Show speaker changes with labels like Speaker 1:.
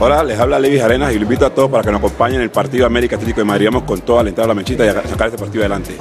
Speaker 1: Hola, les habla Levis Arenas y los invito a todos para que nos acompañen en el partido América Atlético de Madrid. Vamos con toda la a la mechita y a sacar este partido adelante.